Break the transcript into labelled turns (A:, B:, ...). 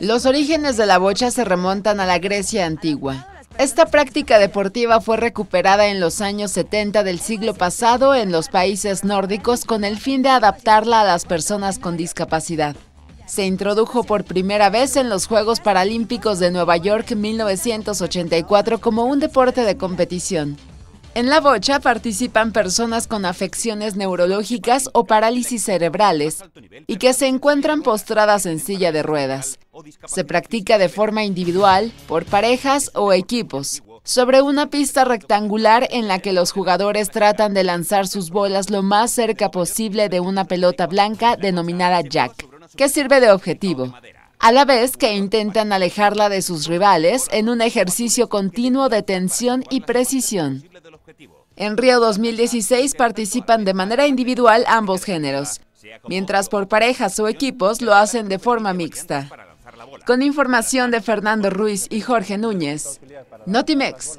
A: Los orígenes de la bocha se remontan a la Grecia antigua. Esta práctica deportiva fue recuperada en los años 70 del siglo pasado en los países nórdicos con el fin de adaptarla a las personas con discapacidad. Se introdujo por primera vez en los Juegos Paralímpicos de Nueva York en 1984 como un deporte de competición. En la bocha participan personas con afecciones neurológicas o parálisis cerebrales y que se encuentran postradas en silla de ruedas. Se practica de forma individual, por parejas o equipos, sobre una pista rectangular en la que los jugadores tratan de lanzar sus bolas lo más cerca posible de una pelota blanca denominada jack, que sirve de objetivo a la vez que intentan alejarla de sus rivales en un ejercicio continuo de tensión y precisión. En Río 2016 participan de manera individual ambos géneros, mientras por parejas o equipos lo hacen de forma mixta. Con información de Fernando Ruiz y Jorge Núñez, Notimex.